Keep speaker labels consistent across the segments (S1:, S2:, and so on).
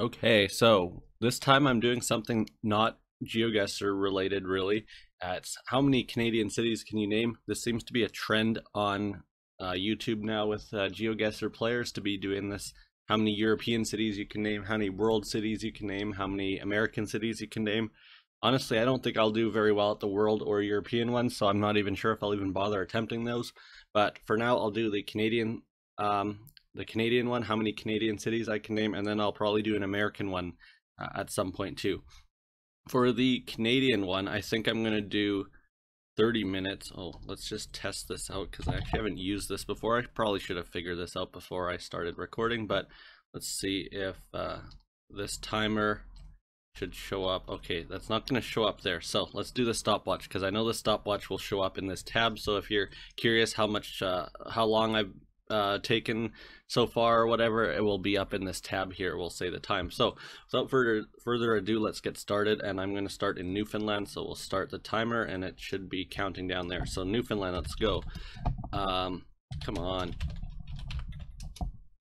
S1: Okay, so this time I'm doing something not GeoGuessr related, really. It's how many Canadian cities can you name? This seems to be a trend on uh, YouTube now with uh, GeoGuessr players to be doing this. How many European cities you can name, how many world cities you can name, how many American cities you can name. Honestly, I don't think I'll do very well at the world or European ones, so I'm not even sure if I'll even bother attempting those. But for now, I'll do the Canadian um, the Canadian one, how many Canadian cities I can name, and then I'll probably do an American one uh, at some point too. For the Canadian one, I think I'm going to do 30 minutes. Oh, let's just test this out because I actually haven't used this before. I probably should have figured this out before I started recording, but let's see if uh, this timer should show up. Okay, that's not going to show up there. So let's do the stopwatch because I know the stopwatch will show up in this tab. So if you're curious how much, uh, how long I've uh, taken so far or whatever, it will be up in this tab here. We'll say the time. So without further further ado, let's get started. And I'm going to start in Newfoundland. So we'll start the timer and it should be counting down there. So Newfoundland, let's go. Um, come on.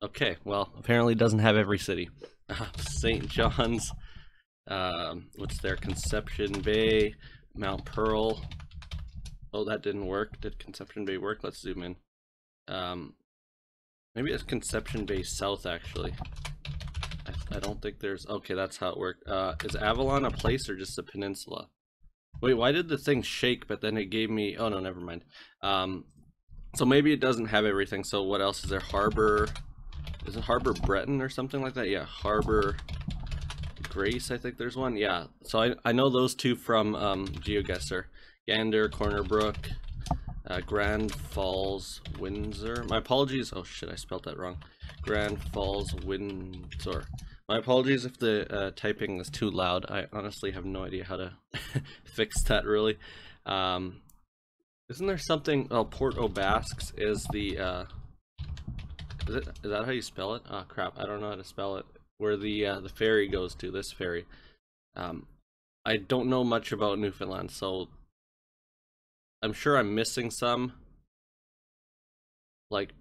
S1: Okay, well, apparently doesn't have every city. St. John's, um, what's there? Conception Bay, Mount Pearl. Oh, that didn't work. Did Conception Bay work? Let's zoom in. Um, Maybe it's Conception Bay South, actually. I, I, don't think there's... Okay, that's how it worked. Uh, is Avalon a place or just a peninsula? Wait, why did the thing shake, but then it gave me... Oh, no, never mind. Um, so maybe it doesn't have everything. So what else is there? Harbor... Is it Harbor Breton or something like that? Yeah, Harbor... Grace, I think there's one. Yeah, so I, I know those two from um, GeoGuessr. Gander, Corner Brook, uh, Grand Falls, Windsor. My apologies. Oh shit, I spelled that wrong. Grand Falls, Windsor. My apologies if the uh, typing is too loud. I honestly have no idea how to fix that really. Um, isn't there something? Oh, Port Basques is the. Uh, is it? Is that how you spell it? Oh crap! I don't know how to spell it. Where the uh, the ferry goes to? This ferry. Um, I don't know much about Newfoundland, so I'm sure I'm missing some like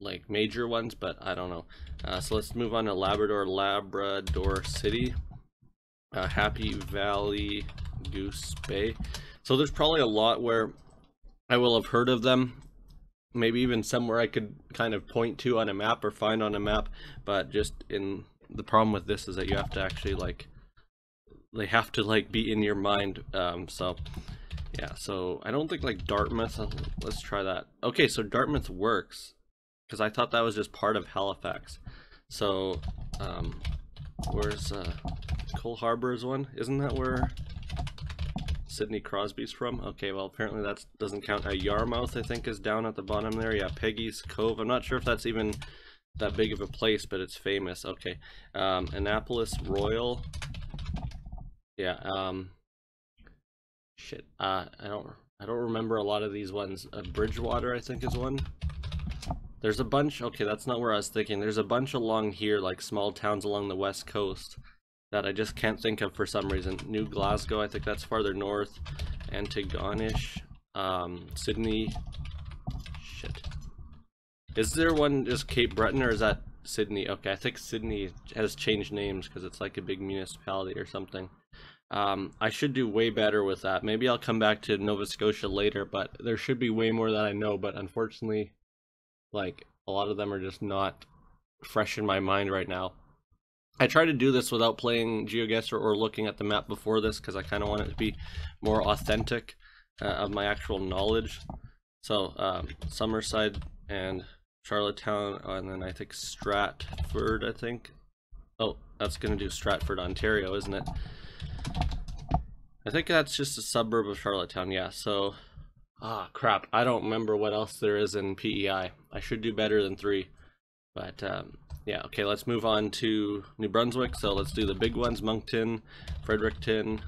S1: like major ones, but I don't know. Uh, so let's move on to Labrador, Labrador City, uh, Happy Valley, Goose Bay. So there's probably a lot where I will have heard of them. Maybe even somewhere I could kind of point to on a map or find on a map, but just in the problem with this is that you have to actually like they have to like be in your mind. Um, so yeah, so I don't think like Dartmouth, uh, let's try that. Okay, so Dartmouth works because I thought that was just part of Halifax. So, um, where's uh, Cole Harbour's one? Isn't that where Sidney Crosby's from? Okay, well apparently that doesn't count. Uh, Yarmouth I think is down at the bottom there. Yeah, Peggy's Cove. I'm not sure if that's even that big of a place, but it's famous. Okay, um, Annapolis Royal. Yeah, um, Shit, uh, I don't, I don't remember a lot of these ones. Uh, Bridgewater, I think, is one. There's a bunch. Okay, that's not where I was thinking. There's a bunch along here, like small towns along the west coast, that I just can't think of for some reason. New Glasgow, I think that's farther north. Antigonish, um, Sydney. Shit. Is there one just Cape Breton, or is that Sydney? Okay, I think Sydney has changed names because it's like a big municipality or something. Um, I should do way better with that. Maybe I'll come back to Nova Scotia later, but there should be way more that I know. But unfortunately, like a lot of them are just not fresh in my mind right now. I try to do this without playing GeoGuessr or looking at the map before this because I kind of want it to be more authentic uh, of my actual knowledge. So um, Summerside and Charlottetown, and then I think Stratford. I think. Oh, that's gonna do Stratford, Ontario, isn't it? I think that's just a suburb of Charlottetown, yeah, so... Ah, crap, I don't remember what else there is in PEI. I should do better than three. But, um, yeah, okay, let's move on to New Brunswick. So let's do the big ones, Moncton, Fredericton,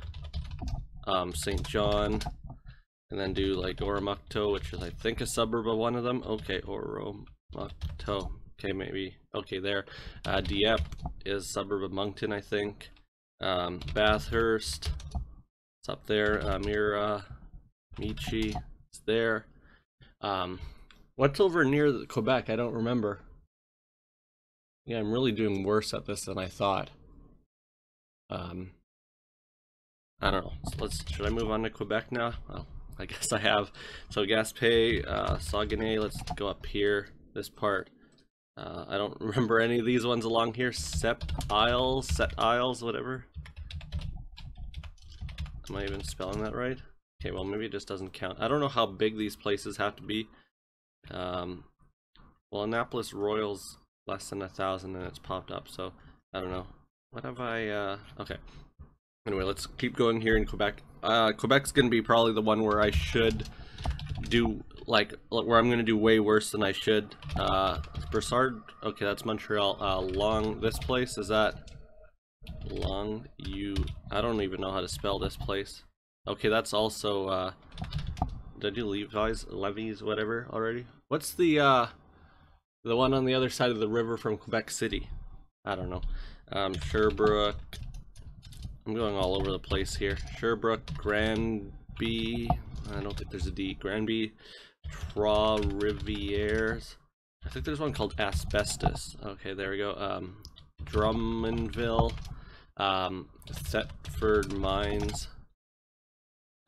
S1: um, St. John, and then do like Oromocto, which is I think a suburb of one of them. Okay, Oromocto. Okay, maybe. Okay, there. Uh, Dieppe is suburb of Moncton, I think. Um, Bathurst, it's up there. Uh, Mira, Michi, it's there. Um, what's over near Quebec? I don't remember. Yeah, I'm really doing worse at this than I thought. Um, I don't know. So let's. Should I move on to Quebec now? Well, I guess I have. So Gaspé, uh, Saguenay. Let's go up here. This part. Uh, I don't remember any of these ones along here. Sep Isles, Set Isles, whatever. Am I even spelling that right? Okay, well maybe it just doesn't count. I don't know how big these places have to be. Um, well, Annapolis Royals less than a thousand and it's popped up, so I don't know. What have I, uh, okay. Anyway, let's keep going here in Quebec. Uh, Quebec's gonna be probably the one where I should do, like, where I'm gonna do way worse than I should. Uh, Brossard, okay, that's Montreal. Uh, Long, this place, is that Long, you, I don't even know how to spell this place. Okay, that's also, uh, did I do Levi's, Levi's, whatever already? What's the, uh, the one on the other side of the river from Quebec City? I don't know. Um, Sherbrooke, I'm going all over the place here. Sherbrooke, Granby, I don't think there's a D, Granby, Trois Rivières, I think there's one called Asbestos. Okay, there we go. Um, Drummondville, um, Thetford Mines,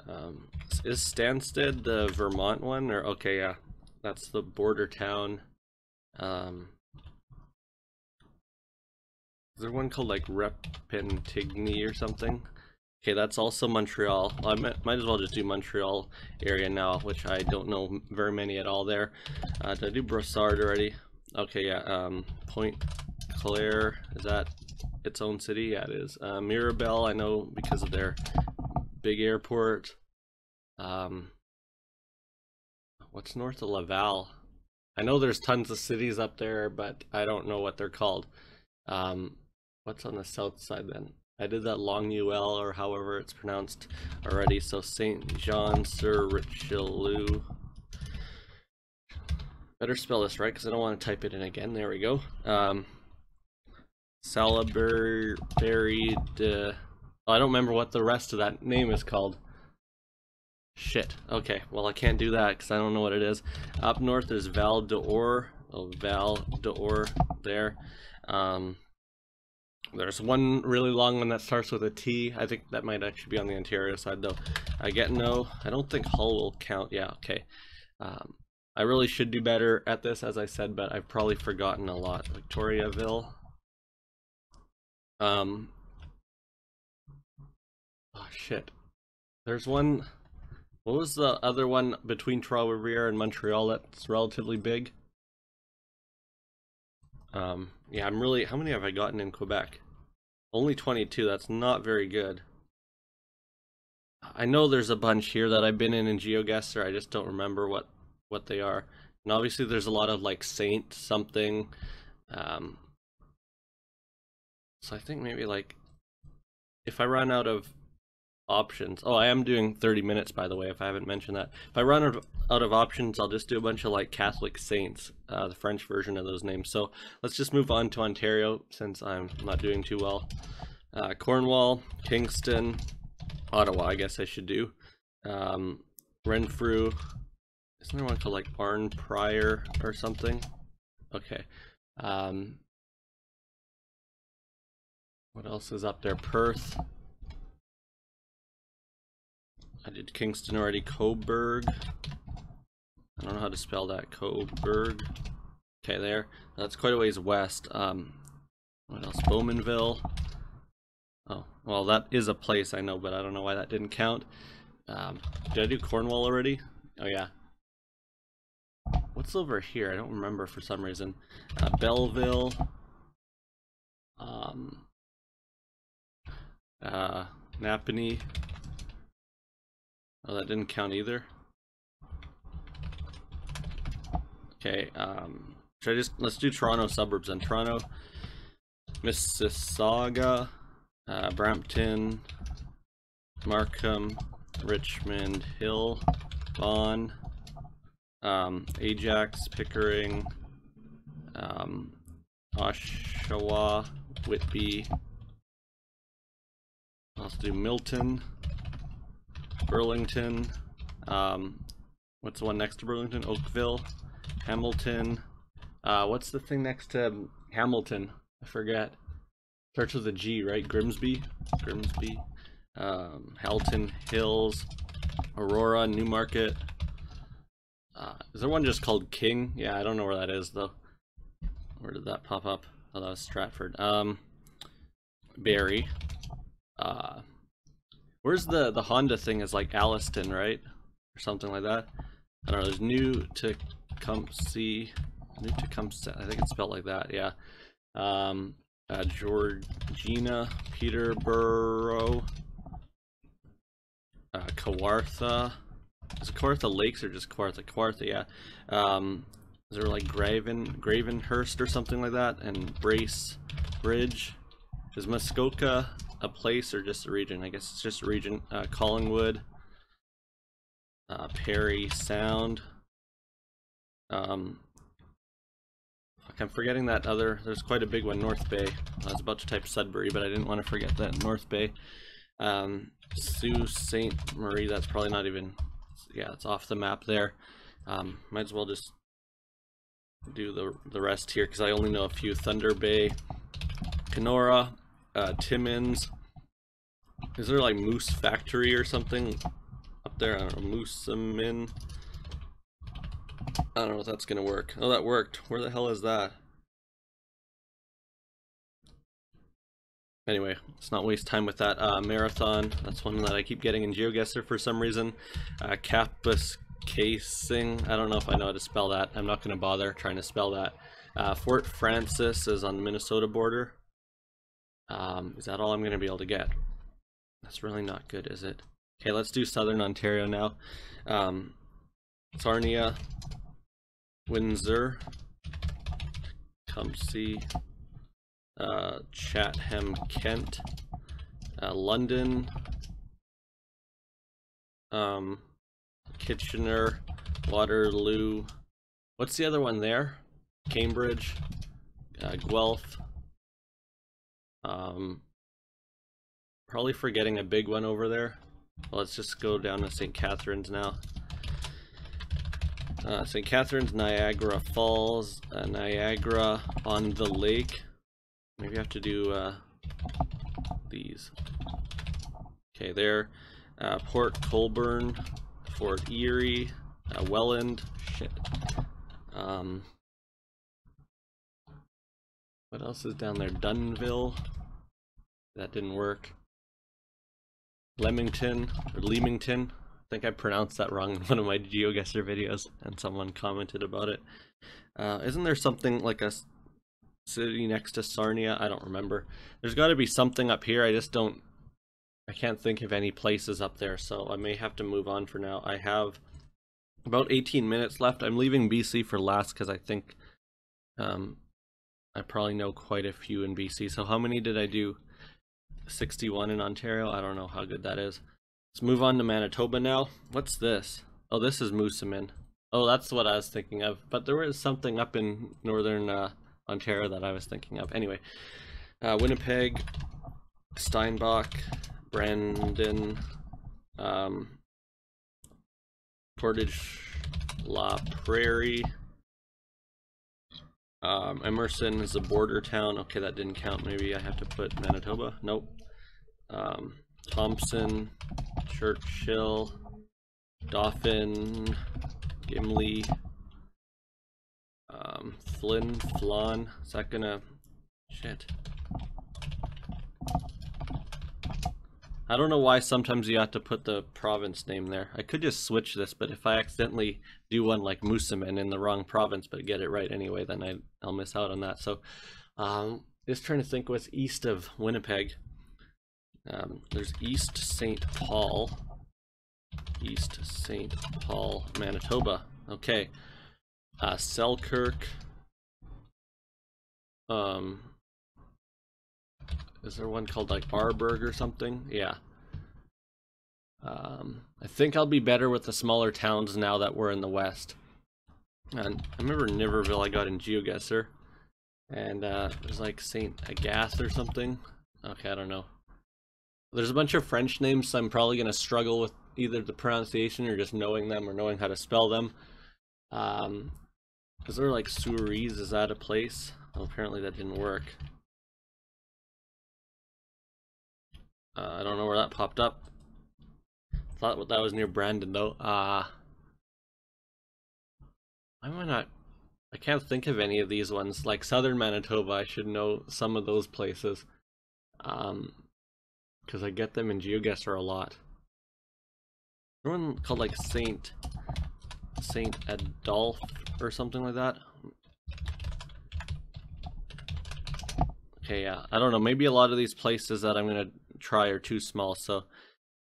S1: um, is Stanstead the Vermont one? Or okay, yeah, that's the border town. Um, is there one called like Repentigny or something? Okay, that's also Montreal. I might, as well just do Montreal area now, which I don't know very many at all there. Uh, did I do Brossard already? Okay, yeah. Um, Point Claire, is that its own city? Yeah, it is. Uh, Mirabel, I know because of their big airport. Um, what's north of Laval? I know there's tons of cities up there, but I don't know what they're called. Um, what's on the south side then? I did that Longueuil or however it's pronounced already. So Saint Jean sur Richelieu. Better spell this right because I don't want to type it in again. There we go. Um, Salaberry. Uh, I don't remember what the rest of that name is called. Shit. Okay, well I can't do that because I don't know what it is. Up north is Val d'Or. Oh, Val d'Or there. Um, there's one really long one that starts with a T. I think that might actually be on the Ontario side though. I get no. I don't think Hull will count. Yeah, okay. Um, I really should do better at this, as I said, but I've probably forgotten a lot. Victoriaville. Um. Oh shit. There's one. What was the other one between Trois-Rivières and Montreal that's relatively big? Um, yeah, I'm really... How many have I gotten in Quebec? Only 22. That's not very good. I know there's a bunch here that I've been in in GeoGuessr. I just don't remember what, what they are. And obviously there's a lot of like Saint something. Um, so I think maybe like... If I run out of options. Oh, I am doing 30 minutes, by the way, if I haven't mentioned that. If I run out of, options, I'll just do a bunch of like Catholic saints, uh, the French version of those names. So let's just move on to Ontario since I'm not doing too well. Uh, Cornwall, Kingston, Ottawa, I guess I should do. Um, Renfrew. Isn't there one called like Arnprior or something? Okay. Um, what else is up there? Perth. I did Kingston already. Cobourg. I don't know how to spell that. Cobourg. Okay, there. That's quite a ways west. Um, what else? Bowmanville. Oh, well, that is a place I know, but I don't know why that didn't count. Um, did I do Cornwall already? Oh, yeah. What's over here? I don't remember for some reason. Uh, Belleville. Um, uh, Napanee. Oh, that didn't count either. Okay, um, should I just, let's do Toronto suburbs then. Toronto, Mississauga, uh, Brampton, Markham, Richmond Hill, Vaughan, um, Ajax, Pickering, um, Oshawa, Whitby, I'll do Milton, Burlington, um, what's the one next to Burlington? Oakville, Hamilton. Uh, what's the thing next to Hamilton? I forget. Starts with a G, right? Grimsby, Grimsby, um, Halton Hills, Aurora, Newmarket. Uh, is there one just called King? Yeah, I don't know where that is though. Where did that pop up? Oh, that was Stratford. Um, Barrie. Uh, where's the the Honda thing? Is like Alliston, right, or something like that? I don't know. There's New Tecumseh. New Tecumseh. I think it's spelled like that. Yeah. Um, uh, Georgina, Peterborough, uh, Kawartha. Is Kawartha Lakes or just Kawartha? Kawartha, yeah. Um, is there like Graven, Gravenhurst or something like that? And Brace Bridge. Is Muskoka a place or just a region? I guess it's just a region. Uh, Collingwood, uh, Parry Sound. Um, I'm forgetting that other. There's quite a big one, North Bay. I was about to type Sudbury, but I didn't want to forget that North Bay. Um, Sault Ste. Marie. That's probably not even. Yeah, it's off the map there. Um, might as well just do the the rest here because I only know a few. Thunder Bay, Kenora, uh, Timmins. Is there like Moose Factory or something up there? I don't know. Moosomin. I don't know if that's gonna work. Oh, that worked. Where the hell is that? Anyway, let's not waste time with that. Uh, Marathon, that's one that I keep getting in GeoGuessr for some reason. Uh, Capus Casing, I don't know if I know how to spell that. I'm not going to bother trying to spell that. Uh, Fort Frances is on the Minnesota border. Um, is that all I'm going to be able to get? That's really not good, is it? Okay, let's do Southern Ontario now. Um, Sarnia, Windsor, Tecumseh, uh, Chatham, Kent, uh, London, um, Kitchener, Waterloo. What's the other one there? Cambridge, uh, Guelph. Um, probably forgetting a big one over there. Let's just go down to St. Catharines now. Uh, St. Catharines, Niagara Falls, uh, Niagara on the lake. Maybe I have to do uh, these. Okay, there. Uh, Port Colborne, Fort Erie, uh, Welland. Shit. Um, what else is down there? Dunnville. That didn't work. Leamington or Leamington. I think I pronounced that wrong in one of my GeoGuessr videos, and someone commented about it. Uh, not there something like a city next to Sarnia? I don't remember. There's got to be something up here. I just don't. I can't think of any places up there, so I may have to move on for now. I have about 18 minutes left. I'm leaving BC for last because I think um, I probably know quite a few in BC. So how many did I do? 61 in Ontario. I don't know how good that is. Let's move on to Manitoba now. What's this? Oh, this is Moosomin. Oh, that's what I was thinking of. But there was something up in northern uh, Ontario that I was thinking of. Anyway, uh, Winnipeg, Steinbach, Brandon, um, Portage La Prairie, um, Emerson is a border town. Okay, that didn't count. Maybe I have to put Manitoba. Nope. Um, Thompson, Churchill, Dauphin, Gimli, um, Flynn, Flan. Is that gonna... Shit. I don't know why sometimes you have to put the province name there. I could just switch this, but if I accidentally do one like Moosomin in the wrong province, but get it right anyway, then I, I'll miss out on that. So um, just trying to think what's east of Winnipeg. Um, there's East St. Paul. East St. Paul, Manitoba. Okay. Uh, Selkirk. Um, is there one called like Arborg or something? Yeah. Um, I think I'll be better with the smaller towns now that we're in the west. And I remember Niverville I got in GeoGuessr. And uh, there's like St. Agath or something. Okay, I don't know. There's a bunch of French names, so I'm probably going to struggle with either the pronunciation or just knowing them or knowing how to spell them. Um, is there like Souris? Is that a place? Well, apparently that didn't work. Uh, I don't know where that popped up. Thought that was near Brandon though. Uh, why I not? I can't think of any of these ones. Like Southern Manitoba, I should know some of those places. Um, because I get them in GeoGuessr a lot. one called like Saint Saint Adolphe or something like that. Okay, yeah, I don't know. Maybe a lot of these places that I'm gonna try are too small. So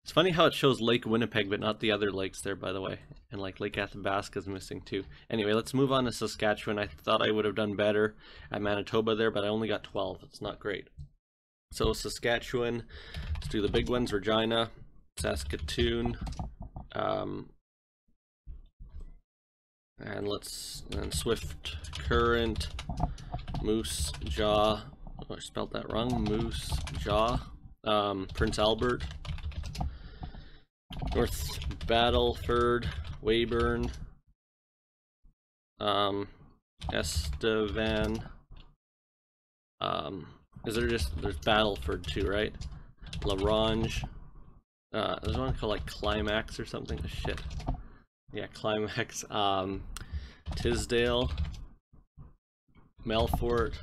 S1: it's funny how it shows Lake Winnipeg, but not the other lakes there, by the way. And like Lake Athabasca is missing too. Anyway, let's move on to Saskatchewan. I thought I would have done better at Manitoba there, but I only got 12. It's not great. So Saskatchewan, let's do the big ones, Regina, Saskatoon, um, and let's, and Swift Current, Moose Jaw, oh, I spelled that wrong, Moose Jaw, um, Prince Albert, North Battleford, Weyburn, um, Estevan, um, is there just, there's Battleford too, right? La Ronge. Uh, there's one called like Climax or something. Oh, shit. Yeah, Climax. Um, Tisdale. Melfort.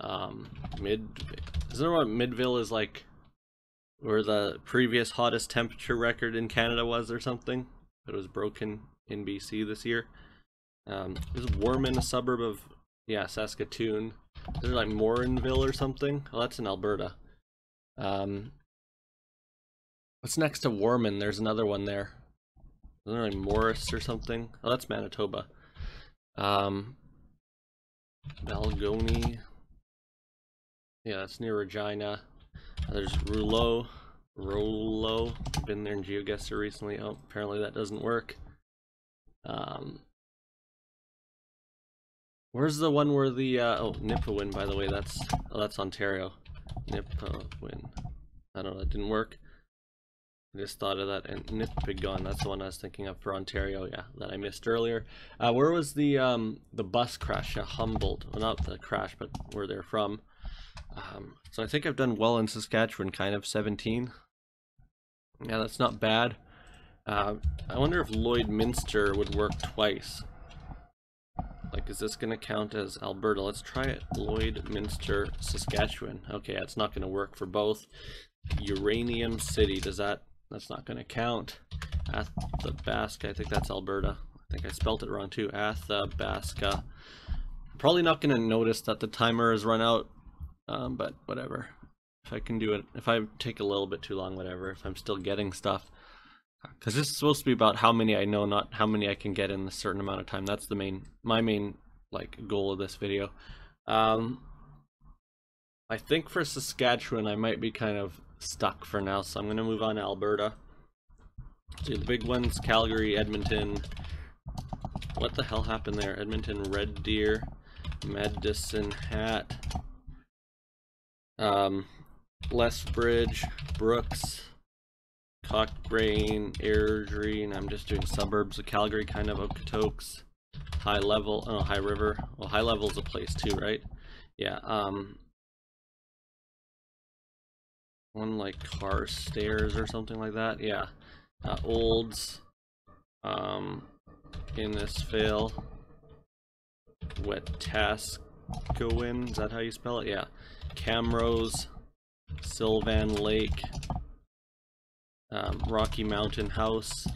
S1: Um, Mid. Is there what Midville is like? Where the previous hottest temperature record in Canada was or something? It was broken in BC this year. Um, is Warman a suburb of yeah, Saskatoon. Is like Morinville or something? Oh, that's in Alberta. Um, what's next to Warman? There's another one there isn't there like Morris or something? Oh, that's Manitoba. Um, Balgonie. Yeah, that's near Regina. There's Rouleau. Rollo. Been there in GeoGuessr recently. Oh, apparently that doesn't work. Um, Where's the one where the uh, oh Nipawin by the way that's oh that's Ontario Nipawin I don't know that didn't work I just thought of that and Nipigon that's the one I was thinking of for Ontario yeah that I missed earlier uh, where was the um the bus crash at Humboldt well not the crash but where they're from um, so I think I've done well in Saskatchewan kind of 17 yeah that's not bad uh, I wonder if Lloydminster would work twice like, is this going to count as Alberta? Let's try it. Lloydminster, Saskatchewan. Okay, it's not going to work for both. Uranium City, does that, that's not going to count. Athabasca, I think that's Alberta. I think I spelt it wrong too. Athabasca. Probably not going to notice that the timer has run out, um, but whatever. If I can do it, if I take a little bit too long, whatever, if I'm still getting stuff because this is supposed to be about how many I know, not how many I can get in a certain amount of time. That's the main, my main like goal of this video. Um, I think for Saskatchewan, I might be kind of stuck for now, so I'm gonna move on to Alberta. Do the big ones: Calgary, Edmonton. What the hell happened there? Edmonton, Red Deer, Medicine Hat, um, Lethbridge, Brooks. Cochrane, Airdrie, and I'm just doing suburbs of Calgary, kind of Okotoks, High Level, oh, High River. Well, High Level is a place too, right? Yeah, um, one like Carstairs or something like that. Yeah, uh, Olds, um, Innisfail, Wetaskiwin, is that how you spell it? Yeah, Camrose, Sylvan Lake, um, Rocky Mountain House.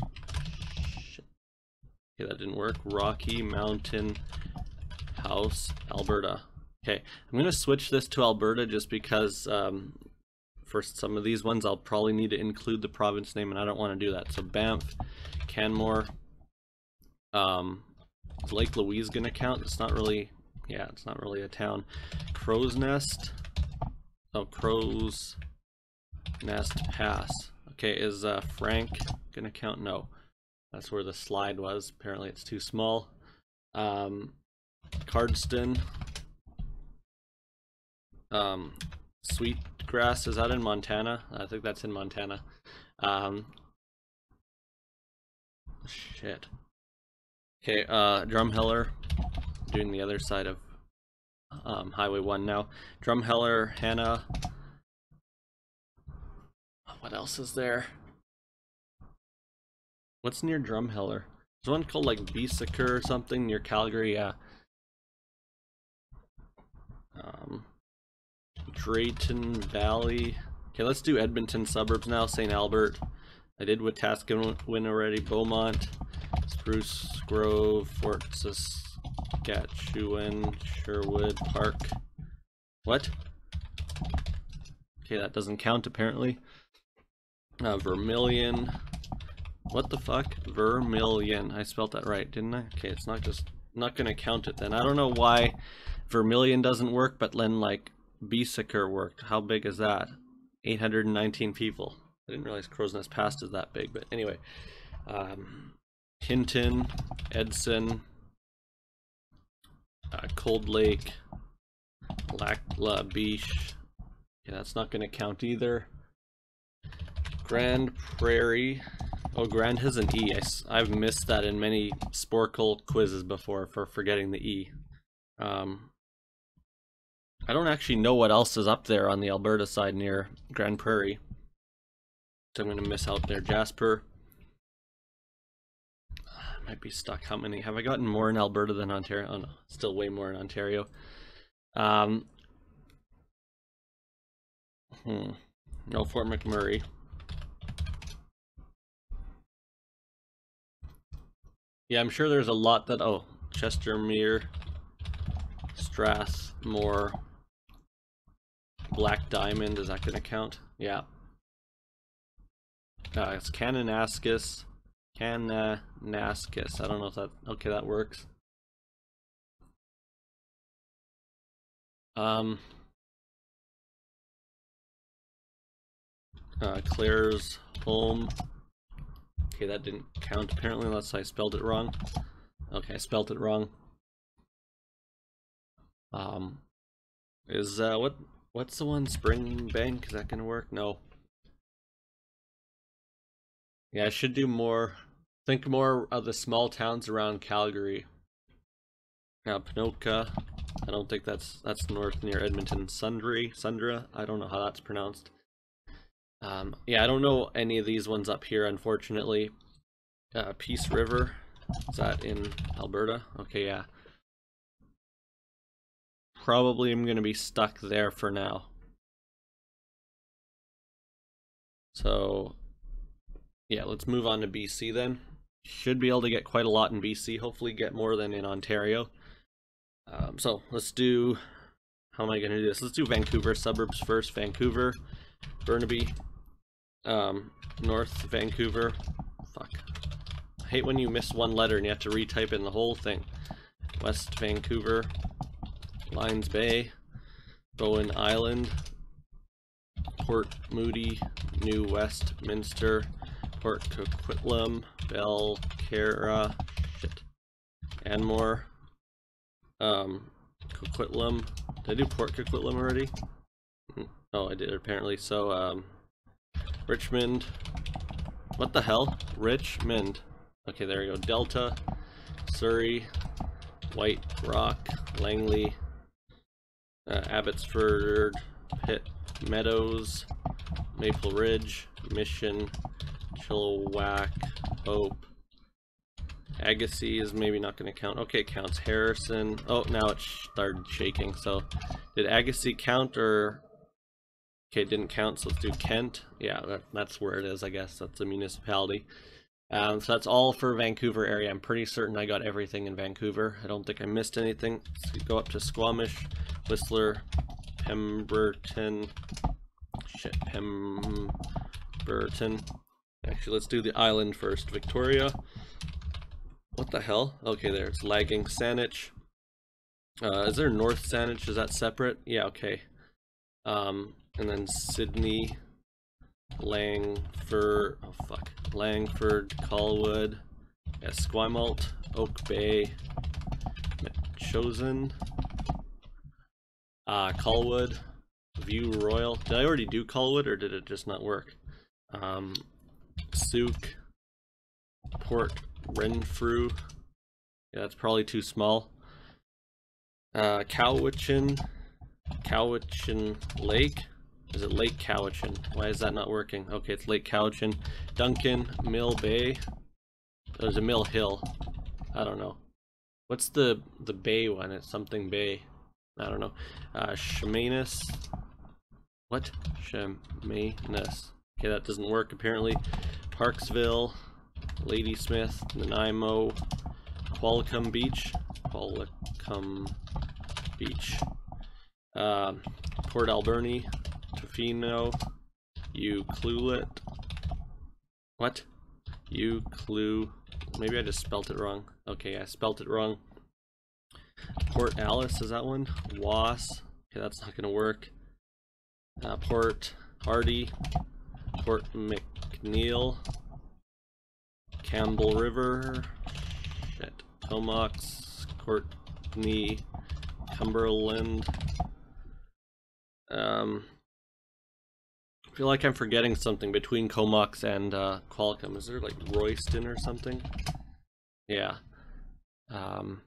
S1: Okay, that didn't work. Rocky Mountain House, Alberta. Okay, I'm going to switch this to Alberta just because um, for some of these ones I'll probably need to include the province name and I don't want to do that. So Banff, Canmore, um, Lake Louise going to count? It's not really, yeah, it's not really a town. Crowsnest, oh, Crow's Nest Pass. Okay, is uh, Frank gonna count? No. That's where the slide was. Apparently it's too small. Um, Cardston. Um, Sweetgrass, is that in Montana? I think that's in Montana. Um, shit. Okay, uh, Drumheller, doing the other side of um, Highway 1 now. Drumheller, Hanna. What else is there? What's near Drumheller? There's one called like Beiseker or something near Calgary, yeah. Um, Drayton Valley. Okay, let's do Edmonton suburbs now. St. Albert. I did Wetaskiwin already. Beaumont, Spruce Grove, Fort Saskatchewan, Sherwood Park. What? Okay, that doesn't count apparently. Uh, Vermilion. What the fuck? Vermilion. I spelled that right, didn't I? Okay, it's not just not gonna count it then. I don't know why Vermilion doesn't work, but then like Beiseker worked. How big is that? 819 people. I didn't realize Crowsnest Pass is that big, but anyway. Um, Hinton, Edson, uh, Cold Lake, Lac La Biche. Okay, that's not going to count either. Grande Prairie. Oh, Grand has an E. I, have missed that in many Sporcle quizzes before for forgetting the E. Um, I don't actually know what else is up there on the Alberta side near Grande Prairie. So I'm going to miss out there. Jasper. Might be stuck. How many? Have I gotten more in Alberta than Ontario? Oh no, still way more in Ontario. Um, hmm. No, Fort McMurray. Yeah, I'm sure there's a lot that... Oh, Chestermere, Strathmore, Black Diamond, is that going to count? Yeah. Uh, it's Kananaskis. Kananaskis. I don't know if that... Okay, that works. Um... Uh, Claire's home. Okay, that didn't count apparently unless I spelled it wrong. Okay, I spelled it wrong. Um, is, uh, what, what's the one? Springbank? Is that gonna work? No. Yeah, I should do more. Think more of the small towns around Calgary. Now, Ponoka. I don't think that's that's north near Edmonton. Sundry, Sundra. I don't know how that's pronounced. Um, yeah, I don't know any of these ones up here, unfortunately. Uh, Peace River. Is that in Alberta? Okay, yeah. Probably I'm going to be stuck there for now. So, yeah, let's move on to BC then. Should be able to get quite a lot in BC, hopefully get more than in Ontario. Um, so let's do, how am I going to do this? Let's do Vancouver suburbs first. Vancouver, Burnaby, um, North Vancouver. Fuck. I hate when you miss one letter and you have to retype in the whole thing. West Vancouver, Lions Bay, Bowen Island, Port Moody, New Westminster, Port Coquitlam, Belcarra, shit, Anmore, um, Coquitlam. Did I do Port Coquitlam already? Hmm. Oh, I did apparently. So, um, Richmond. What the hell? Richmond. Okay, there we go. Delta, Surrey, White Rock, Langley, uh, Abbotsford, Pitt Meadows, Maple Ridge, Mission, Chilliwack, Hope. Agassiz is maybe not going to count. Okay, counts. Harrison. Oh, now it started shaking. So, did Agassiz count or... Okay, didn't count, so let's do Kent. Yeah, that, that's where it is, I guess. That's a municipality. Um, so that's all for Vancouver area. I'm pretty certain I got everything in Vancouver. I don't think I missed anything. Let's go up to Squamish, Whistler, Pemberton. Shit, Pemberton. Actually, let's do the island first. Victoria. What the hell? Okay, there. It's lagging. Saanich. Uh, is there North Saanich? Is that separate? Yeah, okay. Um, and then Sidney, Langford, oh fuck, Langford, Colwood, Esquimalt, Oak Bay, Chosen, uh, Colwood, View Royal. Did I already do Colwood or did it just not work? Um, Sooke, Port Renfrew. Yeah, that's probably too small. Uh, Cowichan, Cowichan Lake. Is it Lake Cowichan? Why is that not working? Okay, it's Lake Cowichan. Duncan, Mill Bay. There's a Mill Hill. I don't know. What's the the Bay one? It's something Bay. I don't know. Uh, Chemainus. What? Chemainus. Okay, that doesn't work apparently. Parksville, Ladysmith, Nanaimo, Qualicum Beach. Qualicum Beach. Um, Port Alberni, Tofino, Ucluelet. What? Uclu. Maybe I just spelt it wrong. Okay, I spelt it wrong. Port Alice, is that one? Was. Okay, that's not gonna work. Uh, Port Hardy. Port McNeill. Campbell River. at Comox. Courtenay. Cumberland. Um, I feel like I'm forgetting something between Comox and uh, Qualicum. Is there like Royston or something? Yeah. Um,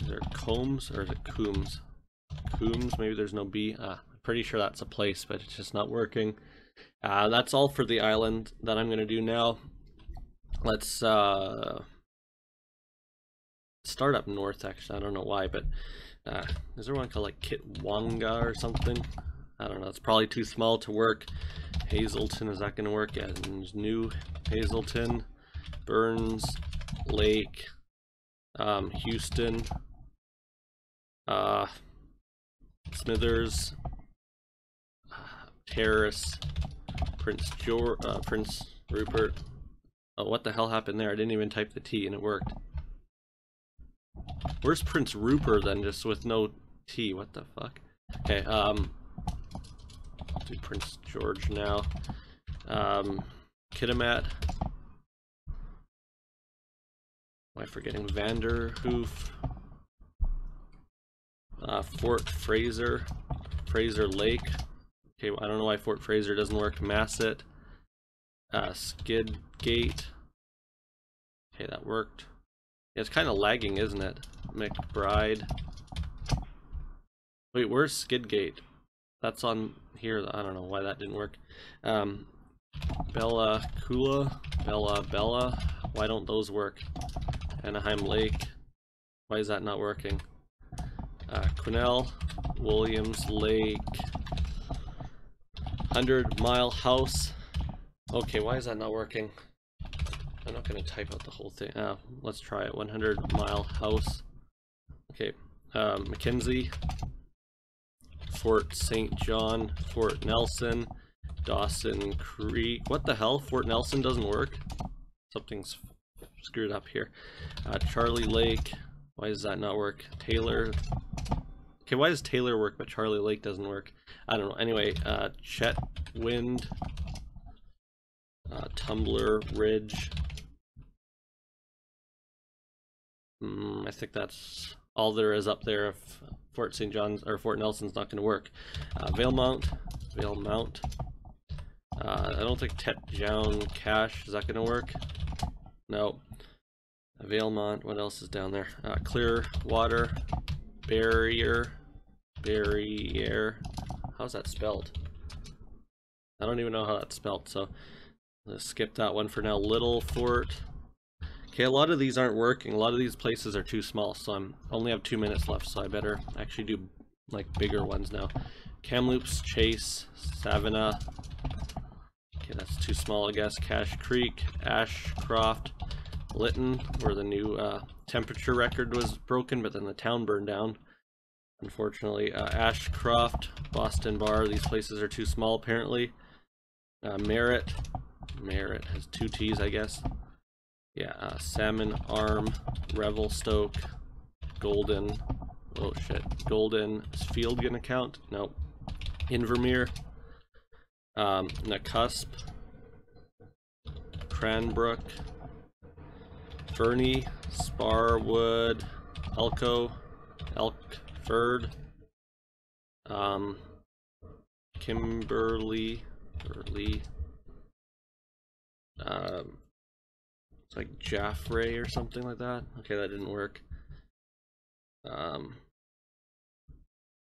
S1: is there Combs or is it Coombs? Coombs, maybe there's no B. Ah, pretty sure that's a place, but it's just not working. Uh, that's all for the island that I'm going to do now. Let's uh, start up north, actually. I don't know why, but uh, is there one called like Kitwanga or something? I don't know. It's probably too small to work. Hazelton, is that going to work? Yeah, there's new Hazelton, Burns, Lake, um, Houston, uh, Smithers, Terrace, Prince George, uh, Prince Rupert. Oh, what the hell happened there? I didn't even type the T and it worked. Where's Prince Rupert then, just with no T? What the fuck? Okay, um, do Prince George now. Um, Kitimat. Am I forgetting Vanderhoof? Uh, Fort Fraser, Fraser Lake. Okay, I don't know why Fort Fraser doesn't work. Masset, uh, Skidgate. Okay, that worked. Yeah, it's kind of lagging, isn't it? McBride. Wait, where's Skidgate? That's on here. I don't know why that didn't work. Um, Bella Coola, Bella Bella. Why don't those work? Anahim Lake. Why is that not working? Uh, Quesnel, Williams Lake, 100 Mile House. Okay, why is that not working? I'm not going to type out the whole thing. Uh, let's try it. 100 Mile House. Okay, um, Mackenzie, Fort St. John, Fort Nelson, Dawson Creek. What the hell? Fort Nelson doesn't work? Something's screwed up here. Uh, Charlie Lake. Why does that not work? Taylor. Okay, why does Taylor work but Charlie Lake doesn't work? I don't know. Anyway, uh, Chet Wind. Uh, Tumbler Ridge. Mm, I think that's all there is up there if Fort St. John's or Fort Nelson's not going to work. Uh, Valemount. Valemount. Uh, I don't think Tête Jaune Cache, is that going to work? No. Valemount, what else is down there? Uh, clear water, barrier, barrier. How's that spelled? I don't even know how that's spelled, so let's skip that one for now. Little Fort. Okay, a lot of these aren't working. A lot of these places are too small, so I'm only have two minutes left, so I better actually do like bigger ones now. Kamloops, Chase, Savannah. Okay, that's too small, I guess. Cache Creek, Ashcroft, Lytton, where the new uh, temperature record was broken, but then the town burned down. Unfortunately, uh, Ashcroft, Boston Bar, these places are too small apparently. Uh, Merritt, Merritt has two T's, I guess. Yeah, uh, Salmon Arm, Revelstoke, Golden. Oh shit, Golden. Is Field gonna count? Nope. Invermere, um, Nakusp, Cranbrook, Fernie, Sparwood, Elko, Elkford, um, Kimberley, or Lee, um, it's like Jaffray or something like that. Okay, that didn't work. Um,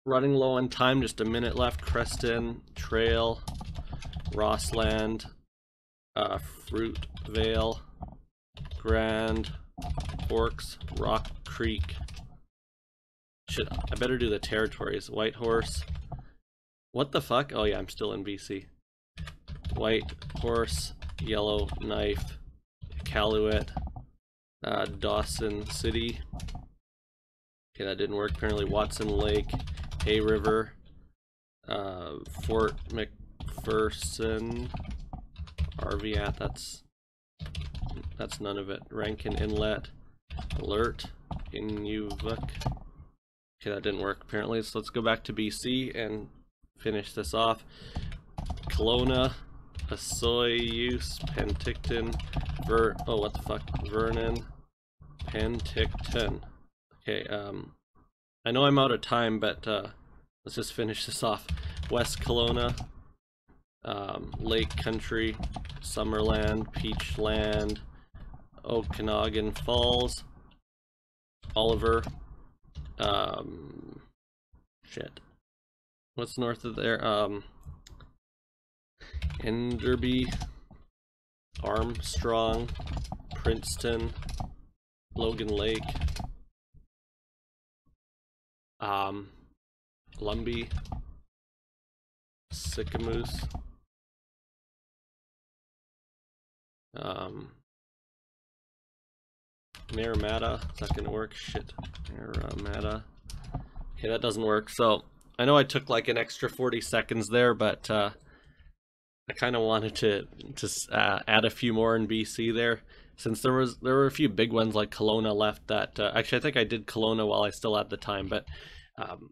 S1: running low on time, just a minute left. Creston, Trail, Rossland, uh, Fruit Vale, Grand, Forks, Rock Creek. Should I better do the territories? Whitehorse. What the fuck? Oh yeah, I'm still in BC. White Horse, Yellow Knife, Calumet, uh, Dawson City. Okay, that didn't work. Apparently Watson Lake, Hay River, uh, Fort McPherson, Arviat, that's that's Nunavut. Rankin Inlet, Alert, Inuvik. Okay, that didn't work apparently, so let's go back to BC and finish this off. Kelowna, Osoyoos, Penticton, Ver oh what the fuck, Vernon, Penticton. Okay, um, I know I'm out of time, but uh, let's just finish this off. West Kelowna, um, Lake Country, Summerland, Peachland, Okanagan Falls, Oliver, um, shit. What's north of there? Um, Enderby, Armstrong, Princeton, Logan Lake, um, Lumby, Sicamous, um, Naramata, is that gonna work? Shit, Naramata. Okay, that doesn't work. So, I know I took like an extra 40 seconds there, but uh, I kind of wanted to just uh, add a few more in BC there, since there was there were a few big ones like Kelowna left. That uh, actually I think I did Kelowna while I still had the time, but um,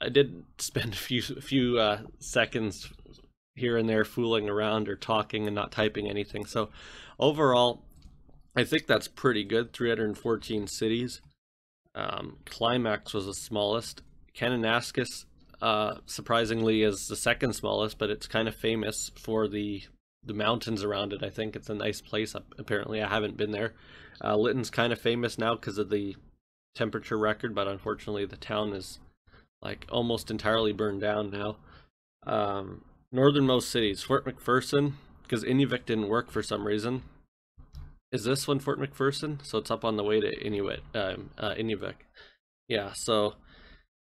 S1: I did spend a few few uh, seconds here and there fooling around or talking and not typing anything. So overall, I think that's pretty good. 314 cities. Um, Climax was the smallest. Kananaskis uh, surprisingly is the second smallest, but it's kind of famous for the the mountains around it. I think it's a nice place. Apparently, I haven't been there. Uh, Lytton's kind of famous now because of the temperature record, but unfortunately, the town is like almost entirely burned down now. Um, northernmost cities: Fort McPherson, because Inuvik didn't work for some reason. Is this one Fort McPherson? So it's up on the way to Inuit, um, uh, Inuvik. Yeah, so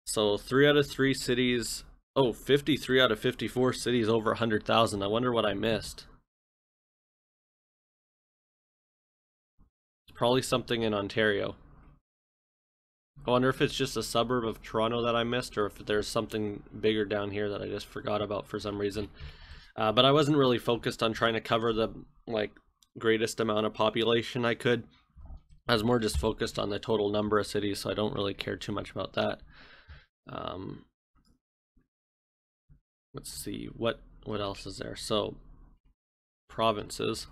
S1: so three out of three cities. Oh, 53 out of 54 cities over 100,000. I wonder what I missed. It's probably something in Ontario. I wonder if it's just a suburb of Toronto that I missed or if there's something bigger down here that I just forgot about for some reason. Uh, but I wasn't really focused on trying to cover the like greatest amount of population I could. I was more just focused on the total number of cities, so I don't really care too much about that. Um, let's see what what else is there. So provinces.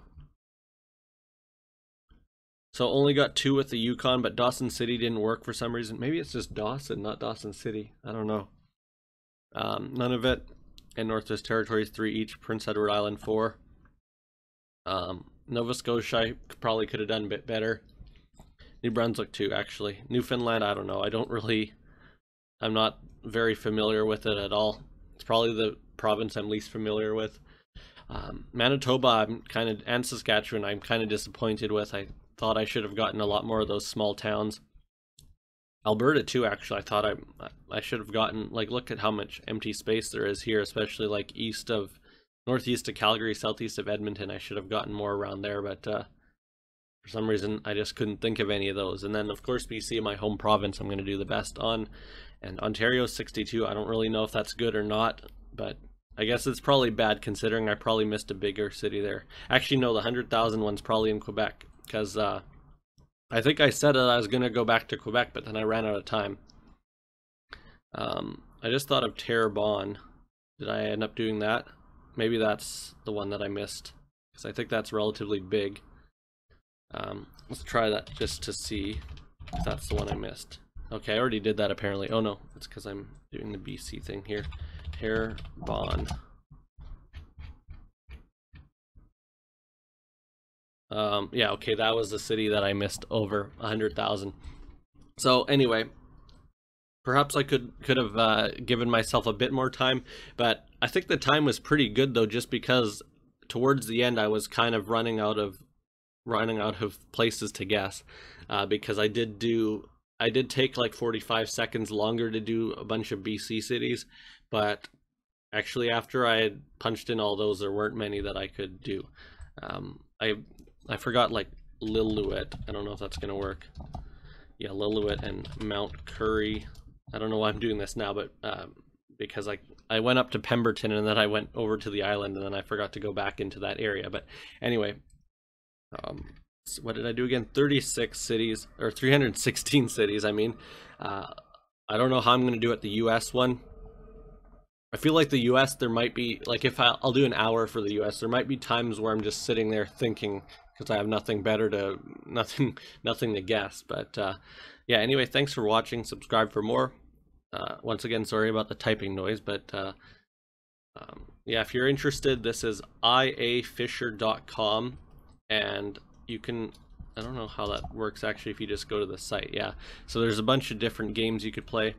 S1: So only got two with the Yukon, but Dawson City didn't work for some reason. Maybe it's just Dawson, not Dawson City. I don't know. Um, Nunavut. And Northwest Territories three each. Prince Edward Island four. Um, Nova Scotia probably could have done a bit better. New Brunswick too, actually. Newfoundland, I don't know. I don't really I'm not very familiar with it at all. It's probably the province I'm least familiar with. Um, Manitoba, I'm kind of, and Saskatchewan, I'm kind of disappointed with. I thought I should have gotten a lot more of those small towns. Alberta too, actually, I thought I I should have gotten like look at how much empty space there is here, especially like east of, northeast of Calgary, southeast of Edmonton. I should have gotten more around there, but uh, for some reason I just couldn't think of any of those. And then of course BC, my home province, I'm going to do the best on and Ontario 62. I don't really know if that's good or not, but I guess it's probably bad considering I probably missed a bigger city there. Actually, no, the 100,000 one's probably in Quebec because uh, I think I said that I was going to go back to Quebec, but then I ran out of time. Um, I just thought of Terrebonne. Did I end up doing that? Maybe that's the one that I missed because I think that's relatively big. Um, let's try that just to see if that's the one I missed. Okay, I already did that apparently. Oh no, it's because I'm doing the BC thing here. Hair Bond. Um, yeah, okay, that was the city that I missed over 100,000. So anyway, perhaps I could could have uh, given myself a bit more time, but I think the time was pretty good though, just because towards the end I was kind of running out of running out of places to guess uh, because I did do I did take like 45 seconds longer to do a bunch of BC cities, but actually after I had punched in all those, there weren't many that I could do. Um, I I forgot like Lillooet. I don't know if that's gonna work. Yeah, Lillooet and Mount Currie. I don't know why I'm doing this now, but um, because I I went up to Pemberton and then I went over to the island and then I forgot to go back into that area. But anyway, um, what did I do again? 36 cities or 316 cities. I mean, uh, I don't know how I'm going to do it. The U.S. one. I feel like the U.S. There might be like if I, I'll do an hour for the U.S. There might be times where I'm just sitting there thinking because I have nothing better to nothing nothing to guess. But uh, yeah. Anyway, thanks for watching. Subscribe for more. Uh, once again, sorry about the typing noise, but uh, um, yeah, if you're interested, this is iafisher.com and you can I don't know how that works actually if you just go to the site. Yeah. So there's a bunch of different games you could play.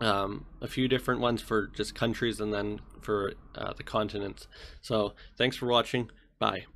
S1: Um, a few different ones for just countries and then for uh, the continents. So thanks for watching. Bye.